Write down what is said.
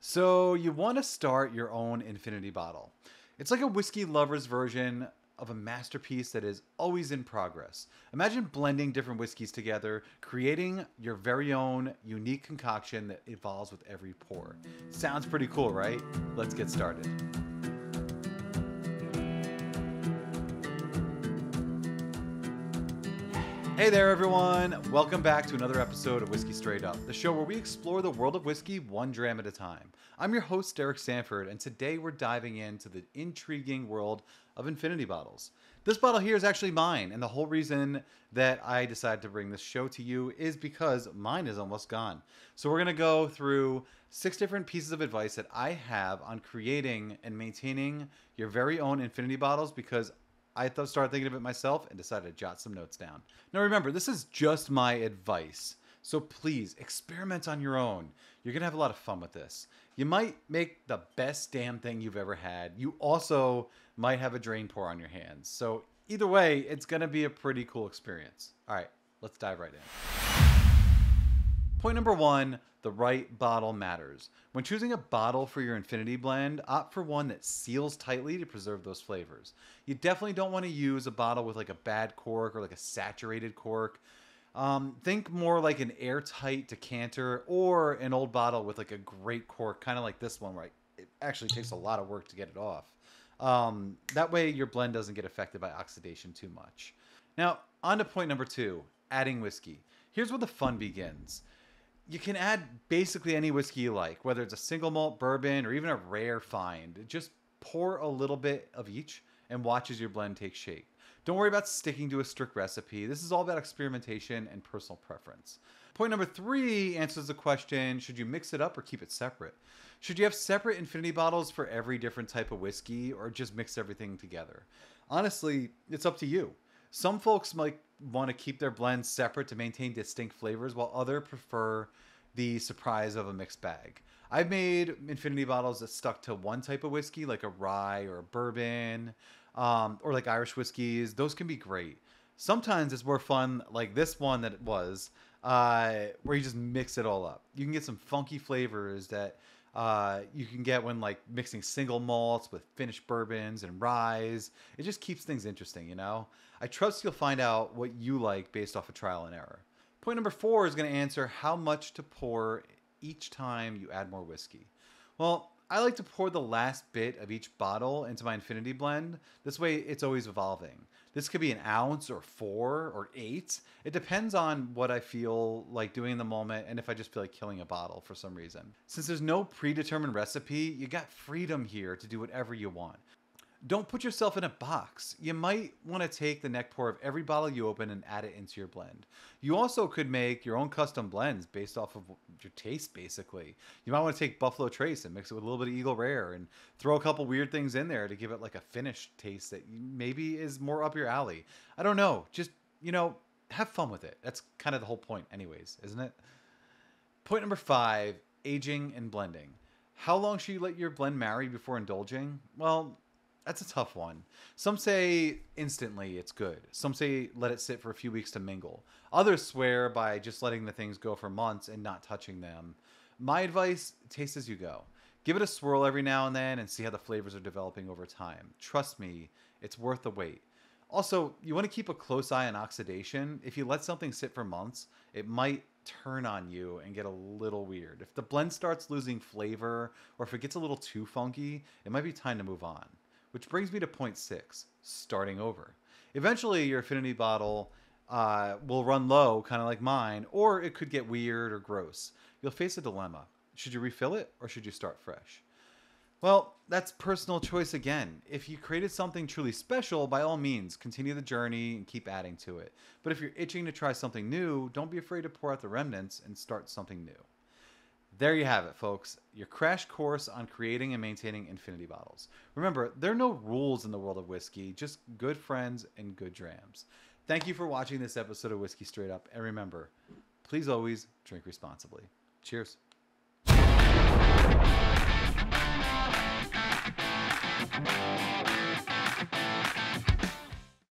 So, you want to start your own infinity bottle. It's like a whiskey lover's version of a masterpiece that is always in progress. Imagine blending different whiskeys together, creating your very own unique concoction that evolves with every pour. Sounds pretty cool, right? Let's get started. Hey there, everyone! Welcome back to another episode of Whiskey Straight Up, the show where we explore the world of whiskey one dram at a time. I'm your host, Derek Sanford, and today we're diving into the intriguing world of infinity bottles. This bottle here is actually mine, and the whole reason that I decided to bring this show to you is because mine is almost gone. So, we're going to go through six different pieces of advice that I have on creating and maintaining your very own infinity bottles because I th- started thinking of it myself and decided to jot some notes down. Now, remember, this is just my advice. So please experiment on your own. You're going to have a lot of fun with this. You might make the best damn thing you've ever had. You also might have a drain pour on your hands. So either way, it's going to be a pretty cool experience. All right, let's dive right in. Point number one the right bottle matters. When choosing a bottle for your Infinity Blend, opt for one that seals tightly to preserve those flavors. You definitely don't want to use a bottle with like a bad cork or like a saturated cork. Um, think more like an airtight decanter or an old bottle with like a great cork, kind of like this one, right? It actually takes a lot of work to get it off. Um, that way, your blend doesn't get affected by oxidation too much. Now, on to point number two adding whiskey. Here's where the fun begins you can add basically any whiskey you like, whether it's a single malt bourbon or even a rare find. Just pour a little bit of each and watch as your blend takes shape. Don't worry about sticking to a strict recipe. This is all about experimentation and personal preference. Point number three answers the question should you mix it up or keep it separate? Should you have separate infinity bottles for every different type of whiskey or just mix everything together? Honestly, it's up to you. Some folks might want to keep their blends separate to maintain distinct flavors, while other prefer the surprise of a mixed bag. I've made infinity bottles that stuck to one type of whiskey, like a rye or a bourbon, um, or like Irish whiskeys. Those can be great. Sometimes it's more fun, like this one that it was, uh, where you just mix it all up. You can get some funky flavors that uh, you can get when like mixing single malts with finished bourbons and ryes. It just keeps things interesting, you know? I trust you'll find out what you like based off of trial and error. Point number four is going to answer how much to pour each time you add more whiskey. Well, I like to pour the last bit of each bottle into my infinity blend. This way, it's always evolving. This could be an ounce or four or eight. It depends on what I feel like doing in the moment and if I just feel like killing a bottle for some reason. Since there's no predetermined recipe, you got freedom here to do whatever you want don't put yourself in a box. You might want to take the neck pour of every bottle you open and add it into your blend. You also could make your own custom blends based off of your taste, basically. You might want to take Buffalo Trace and mix it with a little bit of Eagle Rare and throw a couple weird things in there to give it like a finished taste that maybe is more up your alley. I don't know. Just, you know, have fun with it. That's kind of the whole point, anyways, isn't it? Point number five aging and blending. How long should you let your blend marry before indulging? Well, that's a tough one. Some say instantly it's good. Some say let it sit for a few weeks to mingle. Others swear by just letting the things go for months and not touching them. My advice taste as you go. Give it a swirl every now and then and see how the flavors are developing over time. Trust me, it's worth the wait. Also, you want to keep a close eye on oxidation. If you let something sit for months, it might turn on you and get a little weird. If the blend starts losing flavor or if it gets a little too funky, it might be time to move on. Which brings me to point six starting over. Eventually, your infinity bottle uh, will run low, kind of like mine, or it could get weird or gross. You'll face a dilemma. Should you refill it or should you start fresh? Well, that's personal choice again. If you created something truly special, by all means, continue the journey and keep adding to it. But if you're itching to try something new, don't be afraid to pour out the remnants and start something new. There you have it, folks. Your crash course on creating and maintaining infinity bottles. Remember, there are no rules in the world of whiskey, just good friends and good drams. Thank you for watching this episode of Whiskey Straight Up. And remember, please always drink responsibly. Cheers.